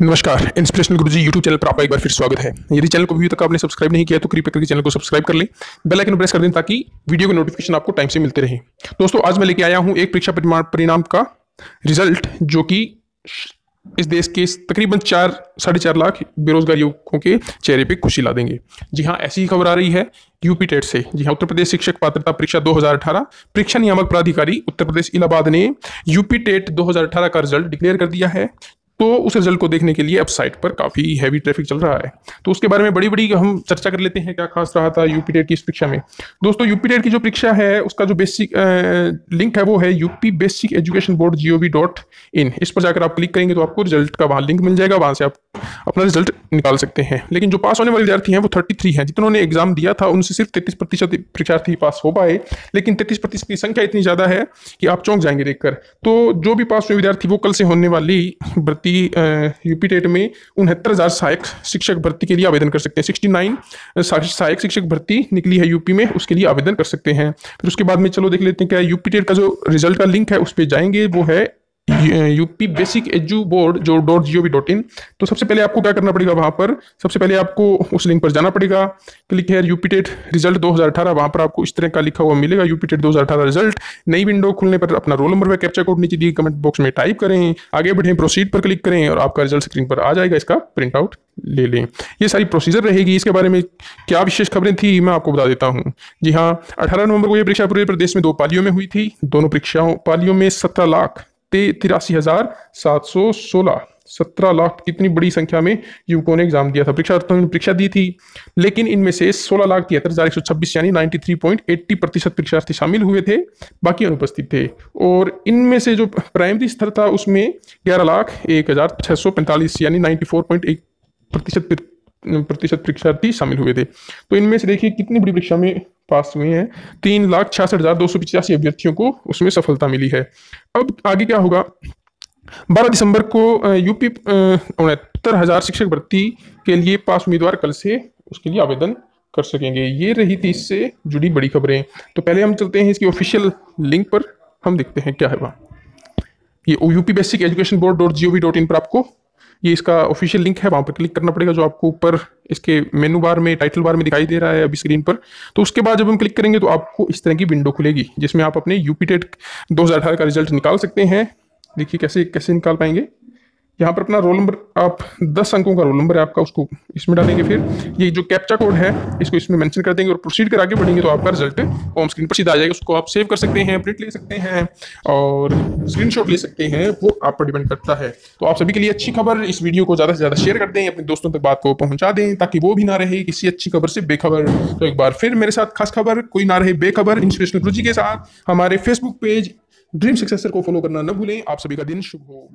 नमस्कार इंस्पिरेशनल गुरुजी YouTube channel पर आपका एक बार फिर स्वागत है। यदि चैनल को अभी तक आपने सब्सक्राइब नहीं किया तो कृपया करके चैनल को सब्सक्राइब कर लें। बेल आइकन प्रेस कर दें ताकि वीडियो के नोटिफिकेशन आपको टाइम से मिलते रहे। दोस्तों, आज मैं लेके आया हूँ एक परीक्षा परिणाम का रिज़ल्ट जो कि इस देश के तकरीबन चार, साढ़े चार लाख बेरोजगार युवकों के चेहरे पे खुशी ला देंगे। जी हाँ ऐसी ही खबर आ रही है यूपी टेट से। जी हाँ उत्तर प्रदेश शिक्षक पात्रता परीक्षा 2018 परीक्षा नियामक प्राधिकारी उत्तर प्रदेश इलाहाबाद ने यूपी टेट 2018 का रिज़ल्ट डिक्लेयर कर दिया है। तो उस रिज़ल्ट को देखने के लिए अब साइट पर काफ़ी हैवी ट्रैफ़िक चल रहा है। तो उसके बारे में बड़ी बड़ी हम चर्चा कर लेते हैं, क्या खास रहा था यूपी टेट की इस परीक्षा में। दोस्तों यूपी टेट की जो परीक्षा है, उसका जो बेसिक लिंक है वो है यूपी बेसिक एजुकेशन बोर्ड जी इस पर जाकर आप क्लिक करेंगे तो आपको रिज़ल्ट का वहाँ लिंक मिल जाएगा, वहाँ से आप अपना रिज़ल्ट निकाल सकते हैं। लेकिन जो पास होने वाले विद्यार्थी हैं, वो थर्टी थ्री हैं। जितनों एग्ज़ाम दिया था उनसे सिर्फ़ तैतीस प्रतिशत परीक्षार्थी पास हो पाए। लेकिन तैतीस प्रतिशत की संख्या इतनी ज़्यादा है कि आप चौंक जाएँगे देखकर। तो जो भी पास हुए विद्यार्थी, वो कल से होने वाली भर्ती यूपी टेट में उनहत्तर हज़ार सहायक शिक्षक भर्ती के लिए आवेदन कर सकते हैं। सिक्सटी नाइन सहायक शिक्षक भर्ती निकली है यूपी में, उसके लिए आवेदन कर सकते हैं। फिर उसके बाद में चलो देख लेते हैं क्या यूपी टेट का जो रिज़ल्ट का लिंक है, उस पर जाएँगे। वो है यूपी बेसिक एजू बोर्ड जो dot G O V dot in तो सबसे पहले आपको क्या करना पड़ेगा वहाँ पर? सबसे पहले आपको उस लिंक पर जाना पड़ेगा। क्लिक है यूपी टेट रिज़ल्ट 2018 वहाँ पर आपको इस तरह का लिखा हुआ मिलेगा यूपी टेट 2018 रिज़ल्ट नई विंडो खुलने पर अपना रोल नंबर व कैप्चा कोड नीचे दिए कमेंट बॉक्स में टाइप करें। आगे बढ़ें प्रोसीड पर क्लिक करें और आपका रिज़ल्ट स्क्रीन पर आ जाएगा, इसका प्रिंट आउट ले लें। ये सारी प्रोसीजर रहेगी। इसके बारे में क्या विशेष खबरें थी, मैं आपको बता देता हूँ। जी हाँ अठारह नवंबर को ये परीक्षा पूरे प्रदेश में दो पालियों में हुई थी। दोनों परीक्षाओं, पालियों में सत्रह लाख तिरासी हज़ार सात सौ सोलह। सत्रह लाख इतनी बड़ी संख्या में युवकों ने एग्ज़ाम दिया था। परीक्षा परीक्षा दी थी। लेकिन इनमें से सोलह लाख तिहत्तर हज़ार एक सौ छब्बीस, यानी नाइन्टी थ्री पॉइंट एट्टी प्रतिशत परीक्षार्थी शामिल हुए थे। बाकी अनुपस्थित थे। और इनमें से जो प्राइमरी स्तर था, उसमें ग्यारह लाख एक हज़ार छः सौ पैंतालीस, यानी नाइन्टी फोर पॉइंट एक प्रतिशत प्रतिशत परीक्षार्थी शामिल हुए थे। तो इनमें से देखिए कितनी बड़ी परीक्षा में पास हुए हैं। तीन लाख छियासठ हज़ार दो सौ पिचासी अभ्यर्थियों को उसमें सफलता मिली है। अब आगे क्या होगा? बारह दिसंबर को यूपी उनहत्तर हज़ार शिक्षक भर्ती के लिए पास उम्मीदवार कल से उसके लिए आवेदन कर सकेंगे। ये रही थी इससे जुड़ी बड़ी खबरें। तो पहले हम चलते हैं इसकी ऑफिशियल लिंक पर। हम देखते हैं क्या है वहाँ। ये UP basic education board dot G O V dot in पर आपको ये इसका ऑफिशियल लिंक है, वहाँ पर क्लिक करना पड़ेगा जो आपको ऊपर इसके मेनू बार में टाइटल बार में दिखाई दे रहा है अभी स्क्रीन पर। तो उसके बाद जब हम क्लिक करेंगे तो आपको इस तरह की विंडो खुलेगी, जिसमें आप अपने यूपी टेट दो हज़ार अठारह का रिज़ल्ट निकाल सकते हैं। देखिए कैसे कैसे निकाल पाएँगे। यहाँ पर अपना रोल नंबर आप 10 अंकों का रोल नंबर है आपका, उसको इसमें डालेंगे फिर। ये जो कैप्चा कोड है, इसको इसमें मेंशन कर देंगे और प्रोसीड कर आगे बढ़ेंगे तो आपका रिज़ल्ट होम स्क्रीन पर सीधा आ जाएगा। उसको आप सेव कर सकते हैं प्रिंट ले सकते हैं और स्क्रीनशॉट ले सकते हैं, वो आप पर डिपेंड करता है। तो आप सभी के लिए अच्छी खबर, इस वीडियो को ज़्यादा से ज़्यादा शेयर कर दें, अपने दोस्तों तक बात को पहुँचा दें, ताकि वो भी ना रहे किसी अच्छी खबर से बेखबर। तो एक बार फिर मेरे साथ खास खबर, कोई ना रहे बेखबर इंस्पिरेशनल गुरु के साथ, हमारे फेसबुक पेज ड्रीम सक्सेसर को फॉलो करना न भूलें। आप सभी का दिन शुभ हो।